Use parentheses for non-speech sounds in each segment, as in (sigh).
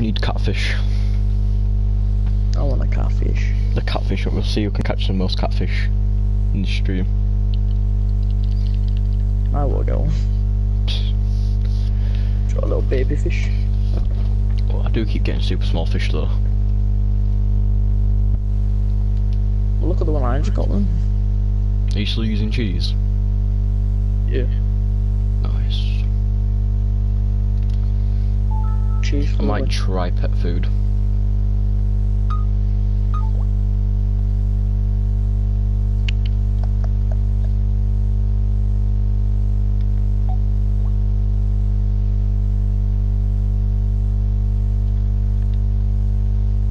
We need catfish. I want a catfish. The catfish, we'll see who can catch the most catfish in the stream. I will go. (laughs) Got a little baby fish. Well, I do keep getting super small fish though. Look at the one I just got then. Are you still using cheese? Yeah. Cheese. I might try pet food.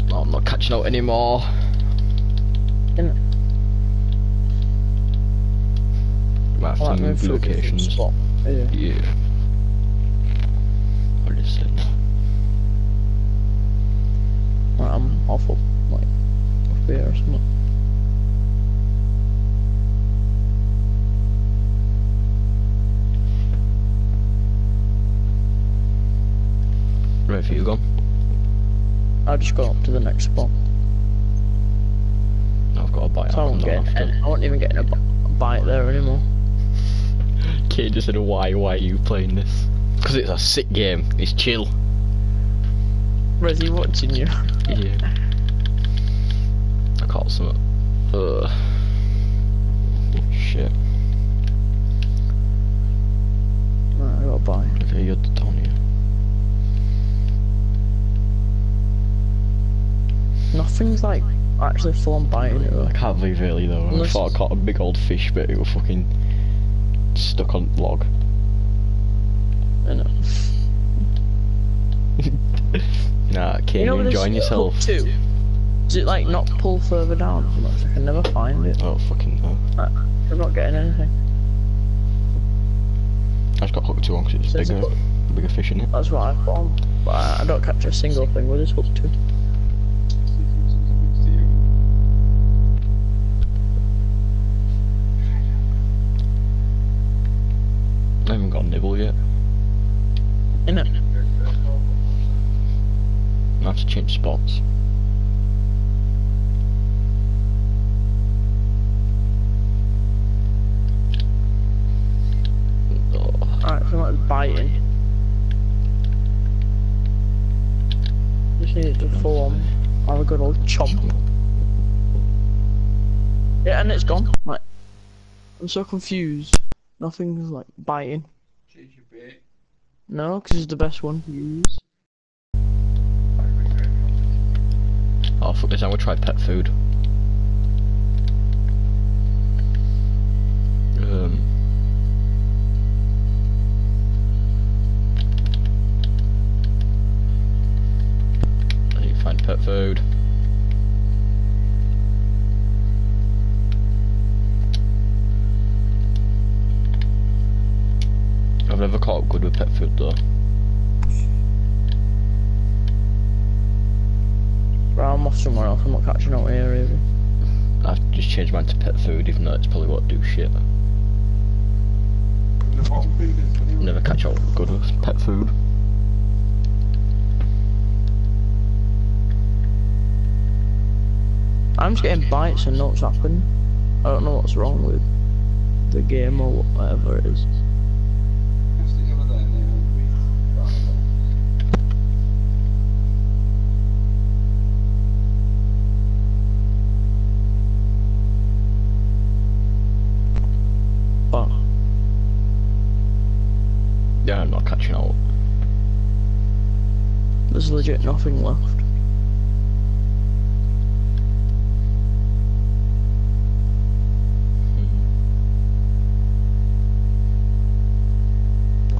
No, I'm not catching out anymore. In Might have to move move to a different locations. Yeah. Yeah. Right, up, like, up here or something. Where have you gone? I just got up to the next spot. I've got a bite. So I won't get, after. I won't even get a, bite there anymore. (laughs) Kate just said, why, why are you playing this? Because it's a sick game. It's chill. Resi watching you. Yeah. Caught some. Ugh. Shit. Right, I got a bite. Okay, you're down here. Nothing's like actually full on biting it. I can't believe really though. I Unless thought I caught a big old fish, but it was fucking stuck on log. I know. (laughs) Nah, Kate, You know enjoying yourself. hooked to? Does it like not pull further down much? I can never find it. Oh fucking hell. Uh, I'm not getting anything. I just got hooked to one because it's bigger, hook. bigger fish in it. That's what I found. But I, I don't catch a single thing with this hook to. I haven't got a nibble yet. Innit? I have to change spots. Alright, so biting. Just need it to full on. Have a good old chomp. Yeah, and it's gone. Like, I'm so confused. Nothing's like biting. Change your bait. No, because it's the best one to use. oh fuck this, I'm gonna try pet food. Somewhere else. I'm not catching out here. I've just changed mine to pet food, even though it's probably what do shit. The bottom fingers. what do you Never catch up good with pet food. I'm just getting bites and nothing's happening. I don't know what's wrong with the game or whatever it is. Legit nothing left.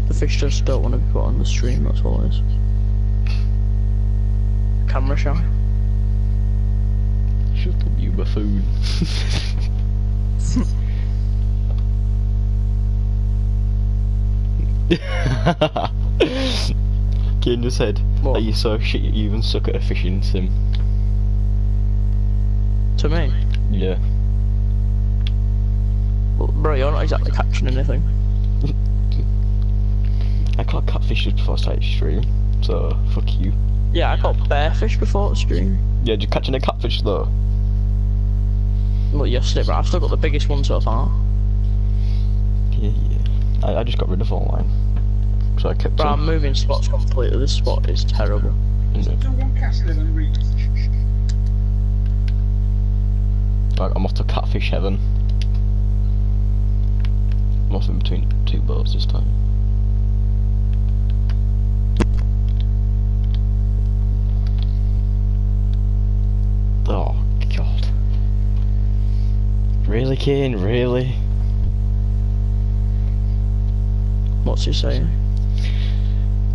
The fish just don't want to be put on the stream, that's all it is. Camera shy. Shut up, you buffoon. (laughs) (laughs) (laughs) Kane just said What? that you're so shit you even suck at a fishing sim. To me. Yeah. Well, bro, you're not exactly catching anything. (laughs) I caught catfish just before I started stream, so fuck you. Yeah, I caught bare fish before the stream. Yeah, did you catch any catfish though? Well, yesterday, but I've still got the biggest one so far. Yeah, yeah. I, I just got rid of all mine. So I kept But I'm moving spots completely. This spot is terrible. isn't it? Do one casting and read. Right, I'm off to catfish heaven. I'm off in between two boats this time. Oh god. Really, Kane? Really? What's he saying?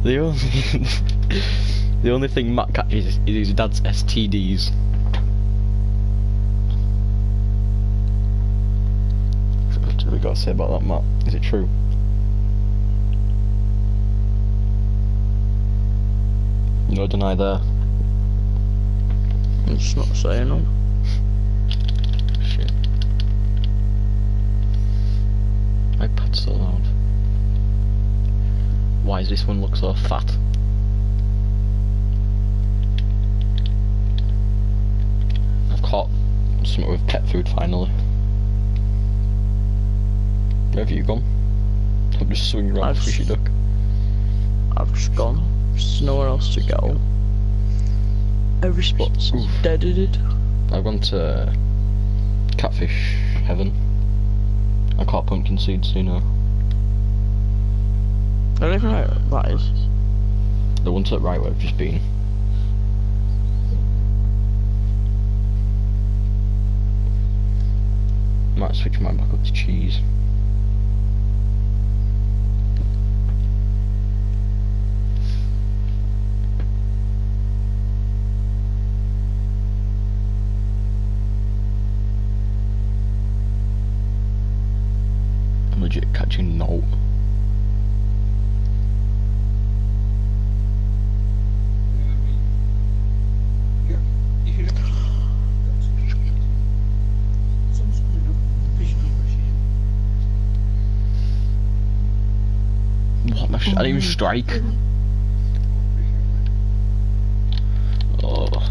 The only (laughs) the only thing Matt catches is his dad's STDs. What do we got to say about that, Matt? Is it true? No deny there. Just not saying them. This one look so fat? I've caught something with pet food finally. Where have you gone? I'm just swinging around I've a fishy duck. I've just gone. There's nowhere else to go. Every spot's Oof. deaded. I've gone to catfish heaven. I caught pumpkin seeds, you know. I don't even know what that is. The one to the right where I've just been. Might switch mine back up to cheese. Legit catching no. Sheep. What? My sh- I didn't even strike. Mm-hmm. Oh.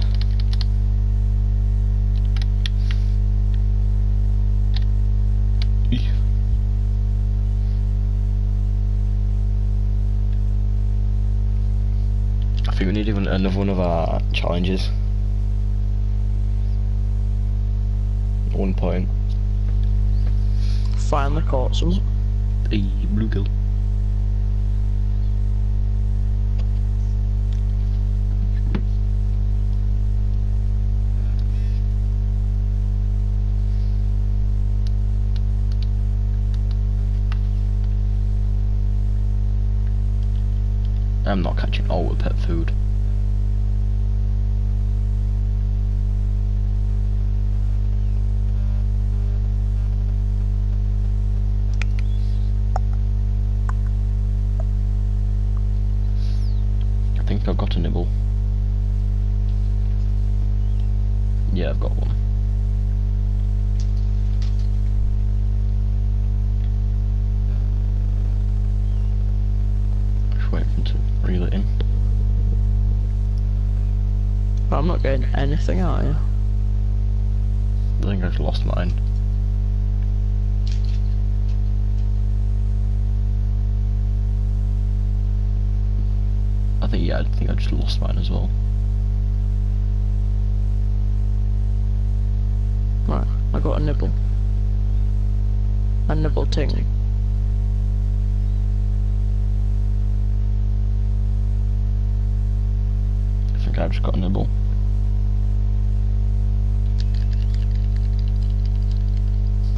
I think we need even another one of our challenges. One point. Finally caught some. A bluegill. I'm not catching all with pet food. I think I've got a nibble. Yeah, I've got one. Anything out I think I've lost mine. I think yeah, I think I just lost mine as well. Right, I got a nibble. A nibble ting. I think I've just got a nibble.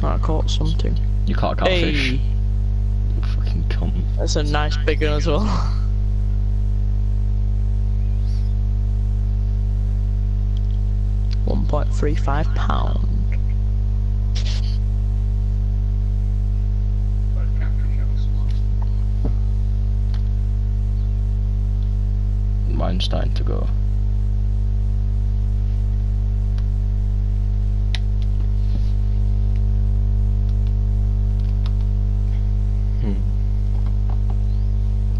I caught something. You caught a catfish. Hey, fucking cunt. that's a nice big one as well. (laughs) One point three five pound. But catfish out smart. Mine's starting to go.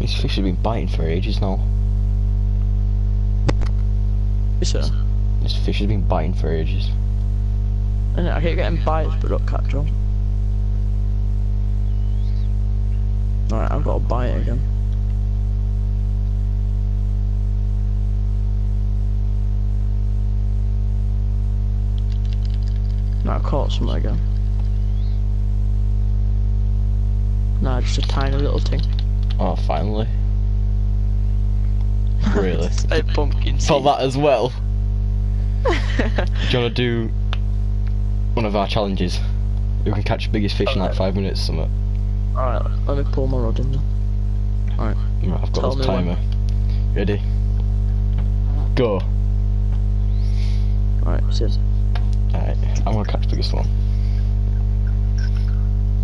These fish have been biting for ages now. So, This fish has been biting for ages. and I keep getting bites but don't catch on. Alright, I've got to bite again. No, I caught some again. No, just a tiny little thing. Oh, finally. (laughs) Really? a pumpkin For that as well. (laughs) Do you want to do one of our challenges? Who can catch the biggest fish in like five minutes or something? Alright, let me pull my rod in then. Alright. Right, I've got Tell this me when. timer. Ready? Go. Alright, sit. Alright, I'm gonna catch the biggest one.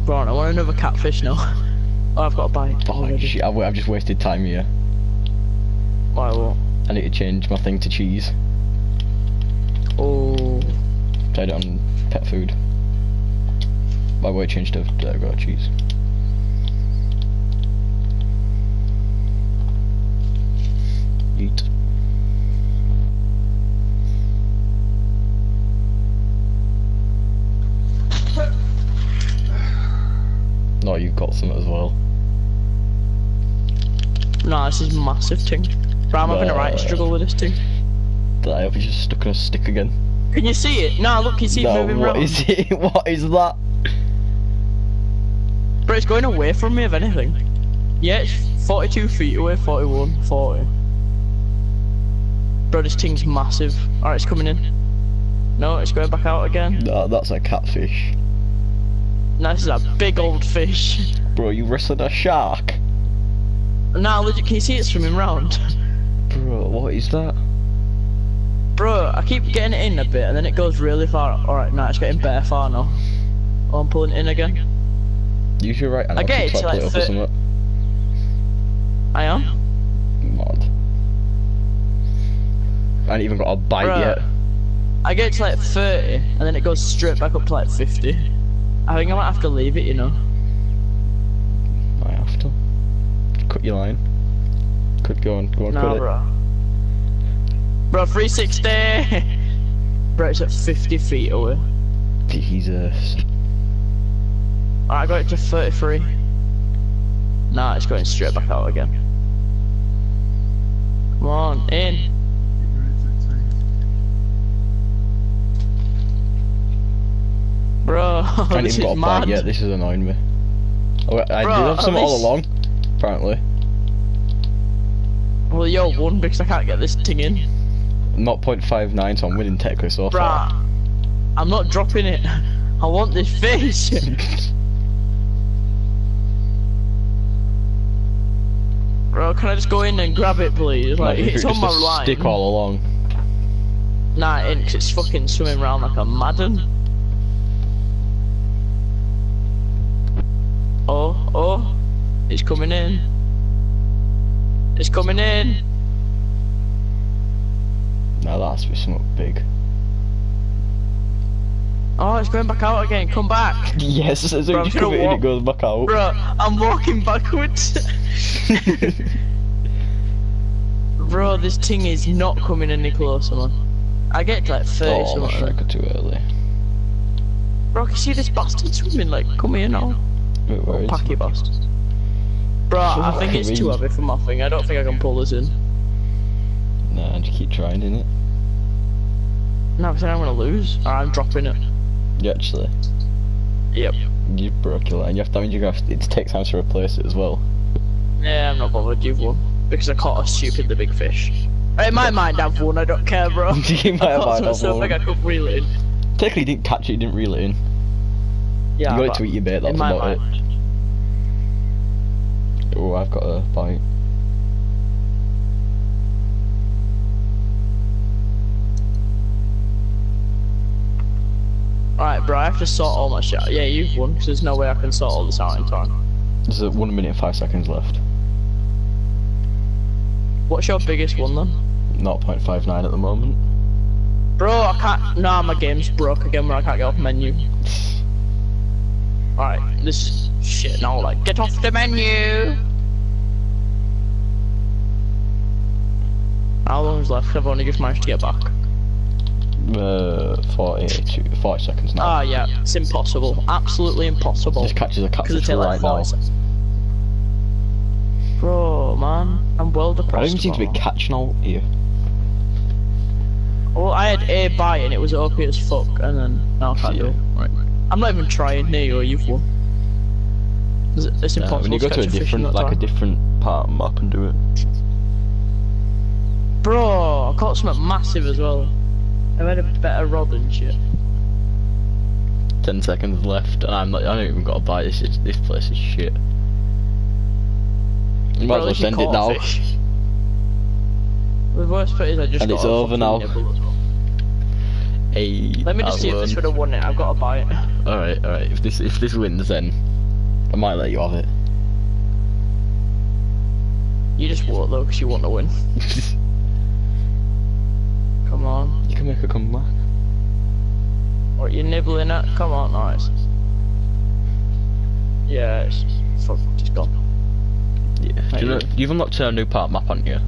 Right, I want another catfish now. (laughs) oh, I've got a bite Oh already. shit, I've, I've just wasted time here. Why what? I need to change my thing to cheese. Oh, Tried it on pet food. By the way, changed to there we go, cheese. No, this is massive thing. But I'm having a right struggle with this thing. That I have just stuck in a stick again. Can you see it? No, look, you see it moving what around. is it? (laughs) What is that? But it's going away from me, if anything. Yeah, it's 42 feet away, 41, 40. Bro, this thing's massive. Alright, it's coming in. No, it's going back out again. No, that's a catfish. No, this is a big old fish. Bro, you wrestled a shark. Now, legit, can you see it swimming round? Bro, what is that? Bro, I keep getting it in a bit and then it goes really far. Alright, now it's getting bare far now. Oh, I'm pulling it in again. Use your right hand. I get it to, like, it up or something. I am. Mod. I ain't even got a bite Bruh. yet. I get to like 30 and then it goes straight back up to like 50. I think I might have to leave it, you know. Cut your line. Could go on, go on, No, cut bro. Bro, 360! bro, it's at 50 feet away. it. Jesus. I got it to 33. Nah, it's going straight back out again. Come on, in. Bro, (laughs) I ain't this even got is a bite mad. yet. This is annoying me. Oh, I Bruh, did have some all along. Apparently, Well, yo, one because I can't get this thing in. not 0.59, so I'm winning technically so far. Bruh, I'm not dropping it. (laughs) I want this fish. (laughs) Bro, can I just go in and grab it, please? Like, if it's on my line. Stick all along. Nah, it ain't it's fucking swimming around like a madden. Oh, oh, it's coming in. It's coming in. Now that has to be something big. Oh, it's going back out again. Come back. (laughs) Yes, as soon as you come in, it goes back out. Bro, I'm walking backwards. (laughs) Bro, this thing is not coming any closer, man. I get to like 30 oh, something. striker too early. Bro, can you see this bastard swimming? Like, come here now. Wait, where is Packy bastard. Bro, I think it's too heavy for my thing. I don't think I can pull this in. Nah, just keep trying, innit? No, I because I'm gonna lose. I'm dropping it. You actually, Yep. you broke your line. You have to, I mean, you have to, it takes time to replace it as well. Yeah, I'm not bothered. You've won. Because I caught a stupidly big fish. In my mind, I've won. I don't care, bro. (laughs) You might (laughs) I have to myself like I could reel it in. Technically, you didn't catch it, you didn't reel it in. Yeah, you got it to eat your bait, that's about mind. it. Oh, I've got a bite. Alright, bro, I have to sort all my shit out. Yeah, you've won, because there's no way I can sort all this out in time. There's a one minute and five seconds left. What's your biggest one then? Not 0.59 at the moment. Bro, I can't. Nah, my game's broke again where I can't get off menu. (sighs) Alright, this is shit now. Like, get off the menu! How long's left? I've only just managed to get back. Uh, 40, 40 seconds now. Ah, yeah, it's impossible. Absolutely impossible. This catches a Because catfish takes like right now. seconds. Bro, man, I'm well depressed. I don't even seem to be about that. catching out here. Well, I had a bite and it was OP as fuck, and then now I can't do it. Right. I'm not even trying near you, you've won. It's, it's Uh, when you go to a fish different, like a different part of the map and do it. Bro, I caught something massive as well. I had a better rod and shit. 10 seconds left, and I'm not, I don't even got a bite. This is, this place is shit. You might as well send it now. fish. The worst part is I just And got it's a over now. nibble as well. Hey, Let me just see if this would have won it. I've got a bite. Alright, alright. If this if this wins, then I might let you have it. You just won't though, because you want to win. (laughs) Come on. you can make a comeback. What you nibbling at? Come on, nice. Yeah, it's fuck, just gone. Yeah. Do you know, Maybe. you've unlocked a new part map, haven't you?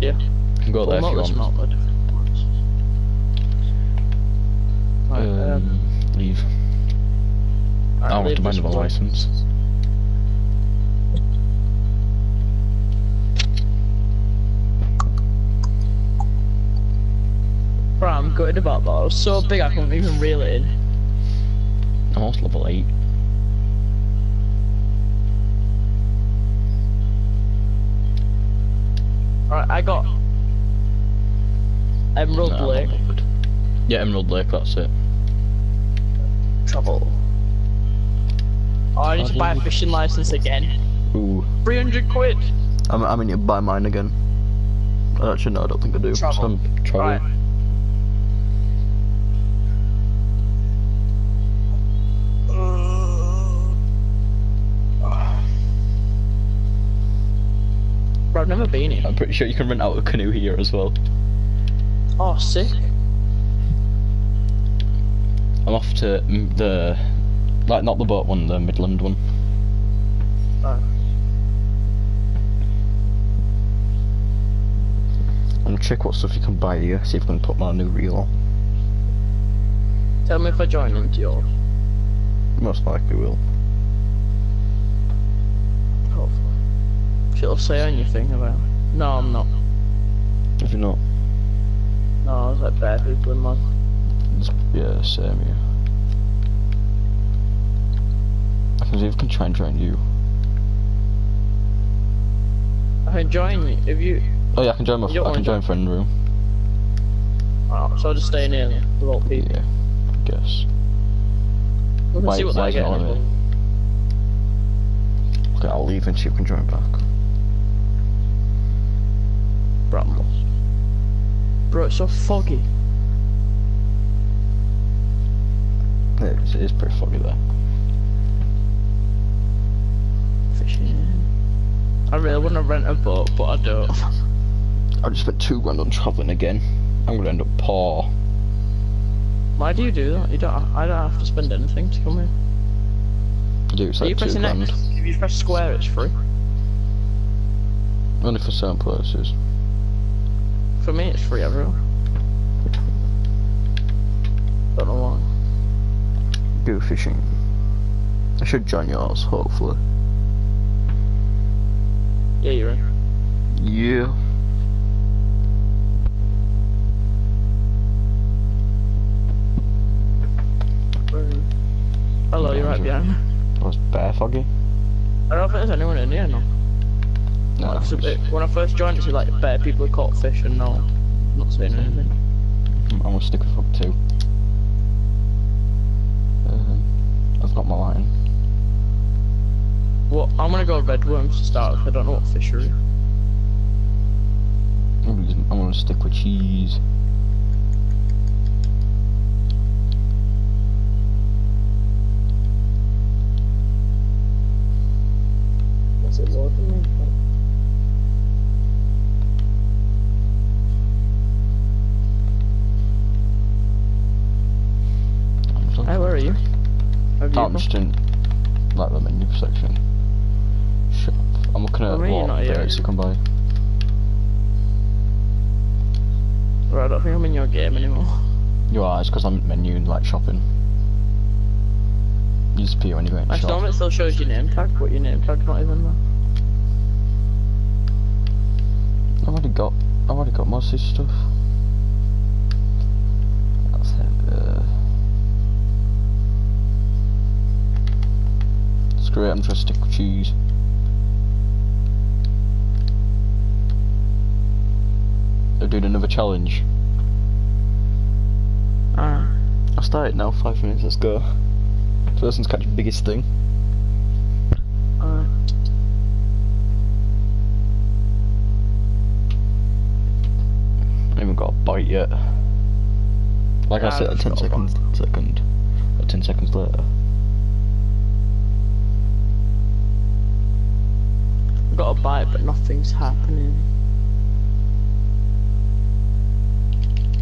Yeah. You can go there Well, if you want. different ones. Right, um, Um, leave. Right, I want leave to buy this another license. Bro, I'm gutted about that. It was so big I couldn't even reel it in. I'm also level eight. Alright, I got Emerald Nah, Lake. Yeah, Emerald Lake. That's it. travel. Oh, I need to buy a fishing license again. Ooh. 300 quid. I'm I'm to buy mine again. Actually, no, I don't think I do. Travel. Some um, travel. Right. (sighs) Bro, I've never been here. I'm pretty sure you can rent out a canoe here as well. Oh, sick. I'm off to the, like not the boat one, the Midland one. Right. And check what stuff you can buy here. See if I can put my new reel on. Tell me if I join into yours. Most likely will. Hopefully. Shit'll say anything about it. No, I'm not. If you're not, No, there's like bad people in mine. it's, yeah, same here. I can see if I can try and join you. I can join you if you. Oh yeah, I can join my. I can join friend room. Oh, so I'll just stay in here with all people. Yeah, I guess. Why- see what they're is it not getting. on involved. Okay, I'll leave and see if I can join back. Brambles. Bro, it's so foggy. Yeah, it is- it is pretty foggy there. I really want to rent a boat, but I don't. I just spent two grand on travelling again. I'm gonna end up poor. Why do you do that? You don't. I don't have to spend anything to come here. Dude, it's Are you like pressing grand. X? If you press square, it's free. Only for certain places. For me, it's free everywhere. Don't know why. Go fishing. I should join yours, hopefully. Yeah, you're in. Yeah. Where are you? Hello, you're right behind me. Was bare foggy. I don't think there's anyone in here now. No, It's a bit, when I first joined, it was like bare people who caught fish, and no, not saying anything. I'm gonna stick with hook two. Um, I've got my line. What? I'm gonna go red worms to start with. I don't know what fishery. I'm gonna, use- I'm gonna stick with cheese. What's it working? I'm looking Hey, where are you? Have you I'm just in like the menu section. I'm looking at really? You're not what here. birds you can buy. I don't think I'm in your game anymore. You are, it's because I'm menu and like shopping. You disappear when you go in shop. it still shows your name tag, but your name tag's not even there. I've already got, I've already got most of this stuff. That's it. Uh, screw it, I'm just stick with cheese. They're doing another challenge. Ah. I started now, five minutes, let's go. First one's catch the biggest thing. Alright. I haven't even got a bite yet. Like Yeah, I said, 10 seconds, second, uh, 10 seconds later. I've got a bite, but nothing's happening.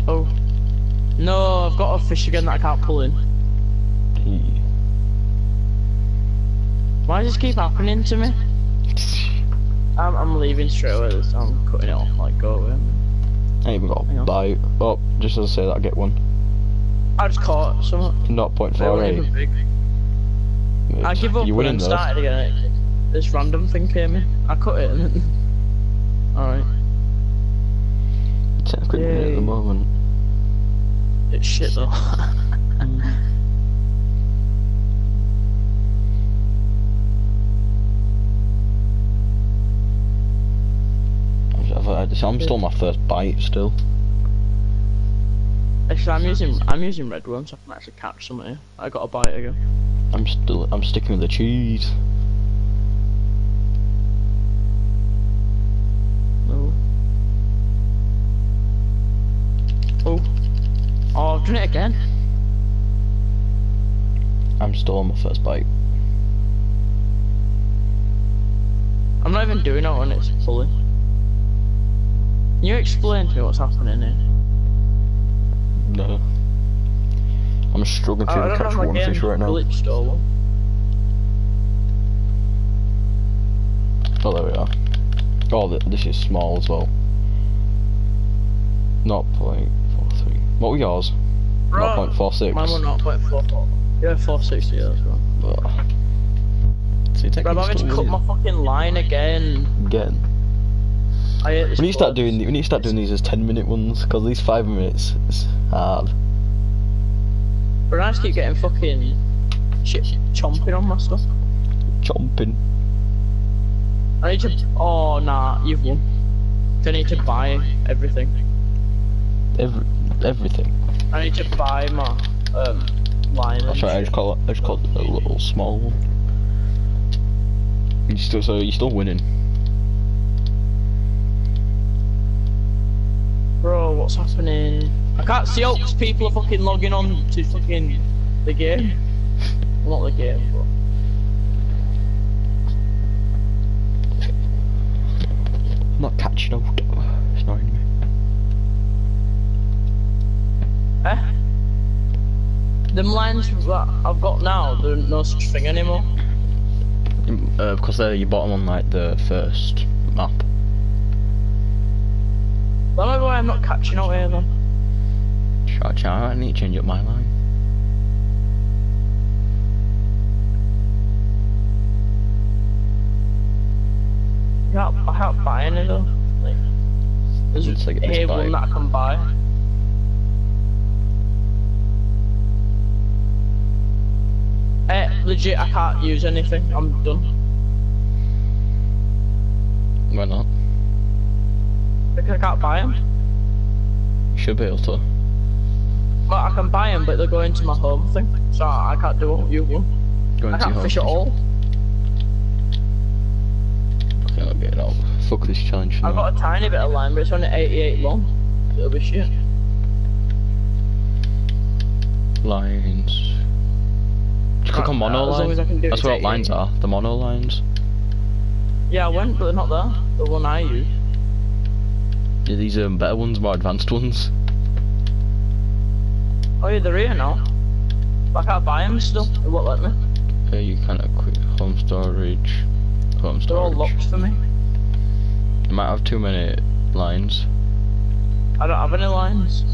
Oh. No, I've got a fish again that I can't pull in. He. Why does this keep happening to me? I'm, I'm leaving straight away this time. I'm cutting it off, like, go away. I ain't even got Hang a on. bite. Oh, just as I say that, I get one. I just caught something. Not point four eight. I give up winning and started again. This random thing came in. I cut it and then... (laughs) Alright. Technically at the moment. It's shit though. (laughs) I'm still on my first bite still. Actually, I'm using I'm using red worms. so I can actually catch some here. I got a bite again. I'm still I'm sticking with the cheese. Oh, I've done it again. I'm still on my first bite. I'm not even doing it when it's pulling. Can you explain to me what's happening here? No. I'm struggling to catch one fish right now. Oh, there we are. Oh, th this is small as well. Not three. What were yours? Bro, Not point four six. Mine were not point four four. Yeah, four sixty. Yeah, that's right. Ugh. See, Bro, I'm having to cut my fucking line again. again. I hate this. We need to start doing the, we need to start doing these as ten minute ones because these five minutes is hard. But I just keep getting fucking shit chomping on my stuff. Chomping. I need to. Oh nah, you've won. I need to buy everything. Every everything. I need to buy my um line. That's right. I just call it. I just call it a little small one. You still so you're still winning. Bro, what's happening? I can't see out 'cause people are fucking logging on to fucking the game. Well, not the game, but. I'm not catching out. Eh? Them lines that I've got now, there's no such thing anymore. Mm, Uh, because they're your bottom on like the first map. That might be why I'm not catching out here then. Shut up, I need to change up my line. I can't, I can't buy any though. Like, there's like a one that I can buy. Eh, legit, I can't use anything. I'm done. Why not? Because I can't buy them. You should be able to. Well, I can buy them, but they're going to my home thing. So I can't do what you want. Go I can't fish at all. Okay, I'll get it out. Fuck this challenge. I've got a tiny bit of line, but it's only 88 long. It'll be shit. lines. Click on mono line. as I can do it That's what lines are. The mono lines. Yeah, I went, but they're not there. The one I use. Yeah, these are better ones, more advanced ones. Oh yeah, they're here now. But I can't buy them still. It won't let me. Uh, you kind of quick home storage. Home They're all locked for me. You might have too many lines. I don't have any lines.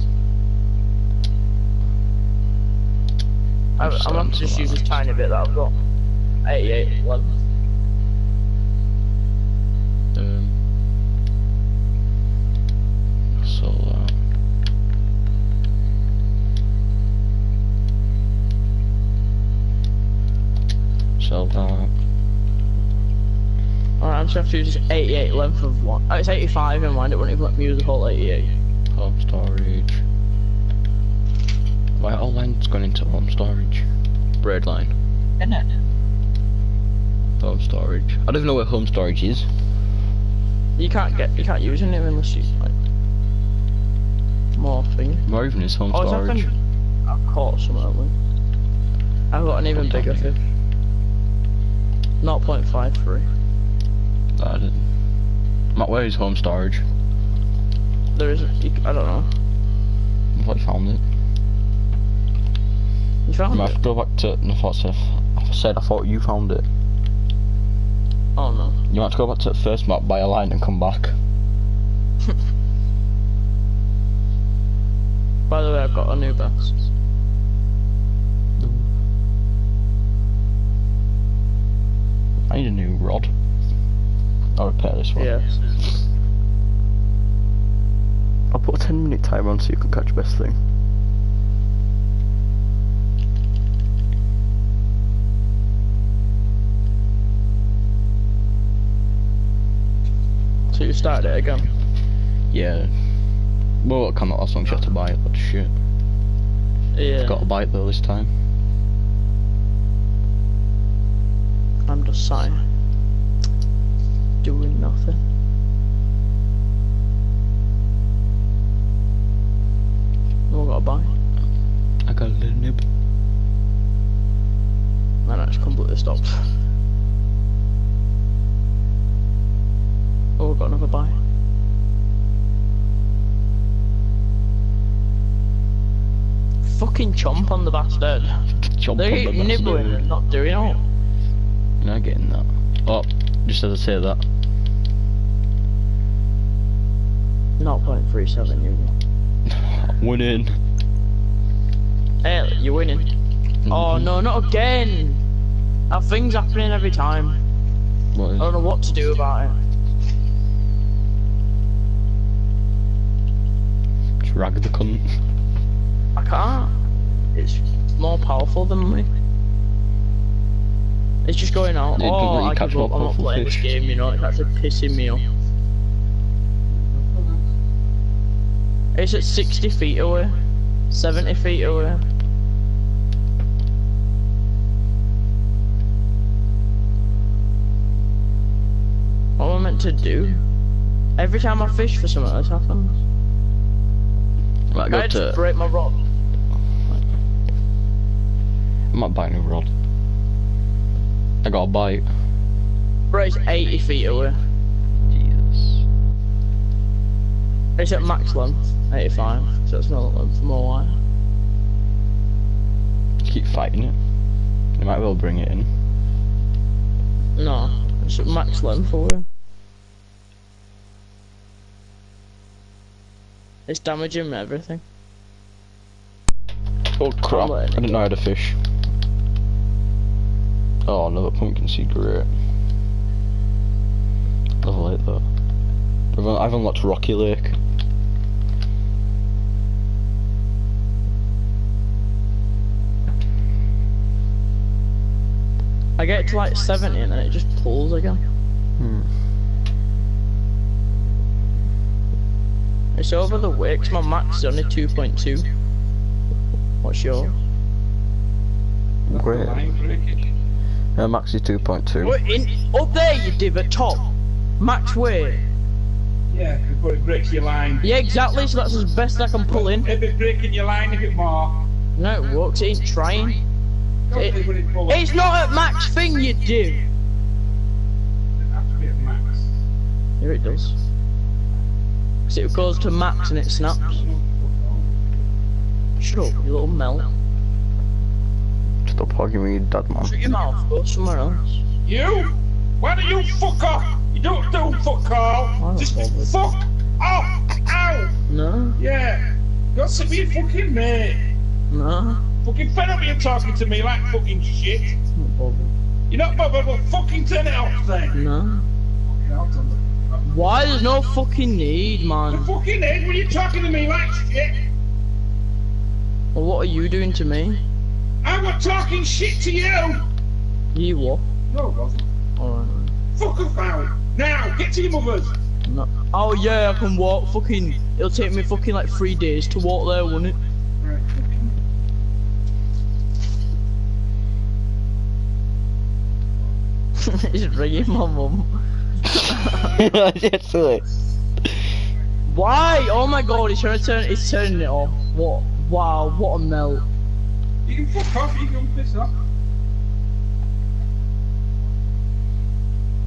I, I'm I'm gonna have to just use this tiny bit that I've got. 88 length. Um, so that. So. Alright, I'm just gonna have to use 88 length of one. Oh, it's 85 in mind, it wouldn't even let me use the whole 88. Home storage. Why all lines gone into home storage? Bread line. Isn't it? Home storage. I don't even know where home storage is. You can't get, you can't use any of them unless you, like, more thing. Where even is home Oh, storage? I've caught some of them. I've got an even bigger down fish. 0.53. I didn't. Matt, where is home storage? There isn't, I don't know. I found it. You I found might it? have to go back to. No, I thought I said I thought you found it. Oh no. You might have to go back to the first map, buy a line, and come back. (laughs) By the way, I've got a new bass. I need a new rod. I'll repair this one. Yes. I'll put a 10 minute timer on so you can catch best thing. Started it again. Yeah. Well, it came out last time, she had to ah. buy it, but shit. Yeah. Got to buy it though this time. I'm just sat doing nothing. What got to buy? I got a little nib. Man, just completely stopped. Oh, we've got another buy. Fucking chomp on the bastard. Chomp They on the keep nibbling and not doing all. You're not getting that. Oh, just as I say that. Not 0.37 you (laughs) Winning. Hey, you're winning. Oh Mhm. no, not again! That thing's happening every time. I don't know what to do about it. Rag the cunt. I can't. It's more powerful than me. It's just going out. It oh, I give up. I'm not playing this game. You know, it's actually pissing me off. It's at 60 feet away, 70 feet away. What am I meant to do? Every time I fish for something, this happens. Might I go to break my rod. I might buy a new rod. I got a bite. Bro, it's 80 feet away. Jesus. It's at max length, 85, so it's not length more wire. Keep fighting it. You might well bring it in. No, it's at max length away. It's damaging everything. Oh crap! I didn't know how to fish. Oh, another pumpkin seed, great. Level 8 though. I've, un- I've unlocked Rocky Lake. I get to like 70 and then it just pulls again. Hmm. It's over the wicks, my max is only 2.2. What's yours? That's Great. the. Uh, max is 2.2. What, in, up there you divot top. Max weight. Yeah, before it breaks your line. Yeah, exactly, so that's as best I can pull in. If it's breaking your line a bit more, No, it works, it ain't trying. It- think when it pulls. It's not at max thing you do. It has to be at max. Here it does. Cause it goes to max and it snaps. Shut up, you little melt. Stop arguing with your dad, man. Shut your mouth, go somewhere else. You? Why don't you fuck off? You don't do fuck all. Just bothered. fuck Oh! Ow! No, Yeah! Got some of your fucking mate. no. Fucking fed up you talking to me like fucking shit. Not bothered. You're not bothered, but fucking turn it off then. No. Fucking hell, done the- Why? There's no fucking need, The man. fucking What are you're talking to me like shit. Well, what are you doing to me? I'm not talking shit to you. You what? No, it wasn't. Alright. Fuck off out. Now, get to your mother's. No. Oh yeah, I can walk. Fucking. It'll take me fucking like three days to walk there, won't it? Right, fucking. (laughs) He's ringing my mum. (laughs) Why? Oh my god, he's trying to turn. He's turning it off. What? Wow, what a melt. You can fuck off, you can piss off.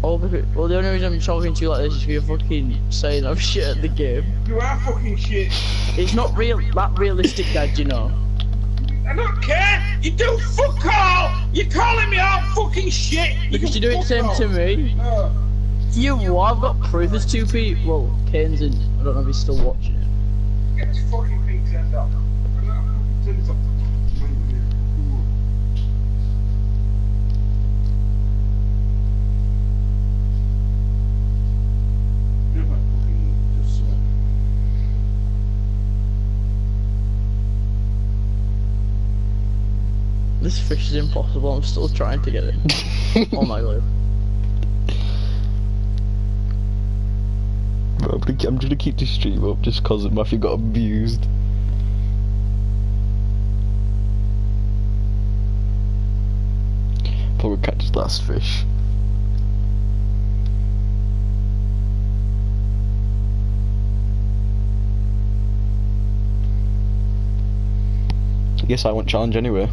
Oh, well, the only reason I'm talking to you like this is because you're fucking saying I'm shit at the game. You are fucking shit. It's not real, that realistic, Dad. You know. I don't care. You do fuck all. You're calling me out fucking shit. You Because you're doing the same to me. Uh, You, what? I've got proof. There's two people. Well, Kane's in. I don't know if he's still watching it. get this fucking thing turned off. I'm not fucking turn this off. Never fucking just, uh, This fish is impossible. I'm still trying to get it. (laughs) oh my god. I'm gonna, I'm gonna keep this stream up just cause Matthew got abused. Probably catch his last fish. I guess I won't challenge anyway.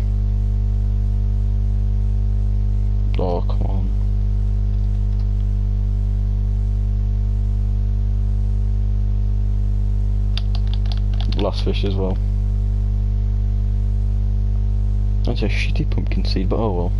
Oh, come on. Last fish as well. That's a shitty pumpkin seed, but oh well.